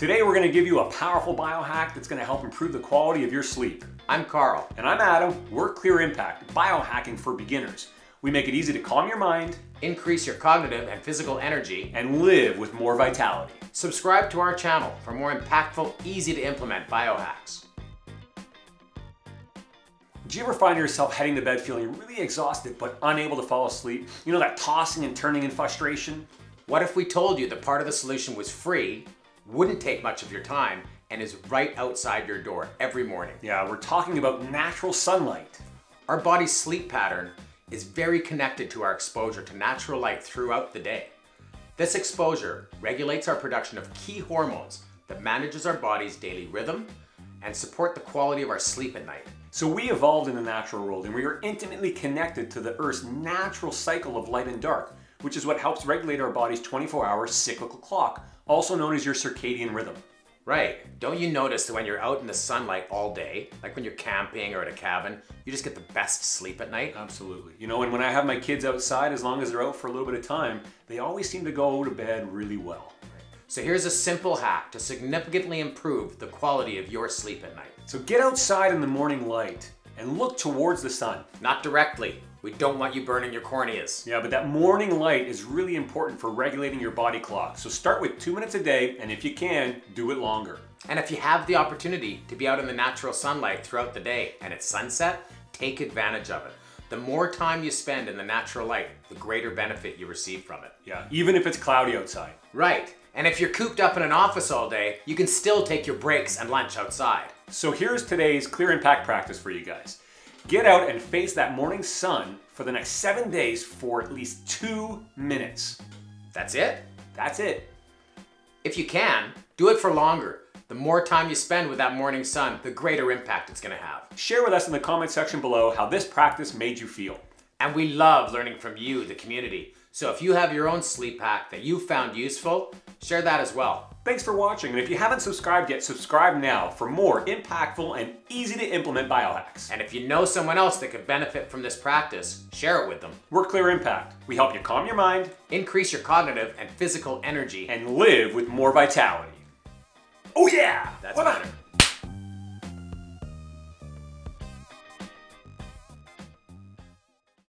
Today we're going to give you a powerful biohack that's going to help improve the quality of your sleep. I'm Carl. And I'm Adam. We're Clear Impact, biohacking for beginners. We make it easy to calm your mind, increase your cognitive and physical energy, and live with more vitality. Subscribe to our channel for more impactful, easy to implement biohacks. Do you ever find yourself heading to bed feeling really exhausted but unable to fall asleep? You know, that tossing and turning in frustration? What if we told you that part of the solution was free, wouldn't take much of your time, and is right outside your door every morning? Yeah, we're talking about natural sunlight. Our body's sleep pattern is very connected to our exposure to natural light throughout the day. This exposure regulates our production of key hormones that manages our body's daily rhythm and support the quality of our sleep at night. So we evolved in the natural world and we are intimately connected to the Earth's natural cycle of light and dark, which is what helps regulate our body's 24-hour cyclical clock, also known as your circadian rhythm. Right. Don't you notice that when you're out in the sunlight all day, like when you're camping or at a cabin, you just get the best sleep at night? Absolutely. You know, and when I have my kids outside, as long as they're out for a little bit of time, they always seem to go to bed really well. So here's a simple hack to significantly improve the quality of your sleep at night. So get outside in the morning light and look towards the sun. Not directly. We don't want you burning your corneas. Yeah, but that morning light is really important for regulating your body clock. So start with two minutes a day, and if you can, do it longer. And if you have the opportunity to be out in the natural sunlight throughout the day and it's sunset, take advantage of it. The more time you spend in the natural light, the greater benefit you receive from it. Yeah, even if it's cloudy outside. Right. And if you're cooped up in an office all day, you can still take your breaks and lunch outside. So here's today's clear impact practice for you guys. Get out and face that morning sun for the next seven days for at least two minutes. That's it? That's it. If you can, do it for longer. The more time you spend with that morning sun, the greater impact it's gonna have. Share with us in the comment section below how this practice made you feel. And we love learning from you, the community. So if you have your own sleep hack that you found useful, share that as well. Thanks for watching, and if you haven't subscribed yet, subscribe now for more impactful and easy to implement biohacks. And if you know someone else that could benefit from this practice, share it with them. We're Clear Impact. We help you calm your mind, increase your cognitive and physical energy, and live with more vitality. Oh yeah! That's what better.